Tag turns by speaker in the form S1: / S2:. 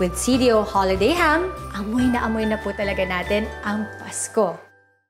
S1: With CDO Holiday Ham, amoy na amoy na po talaga natin ang Pasko.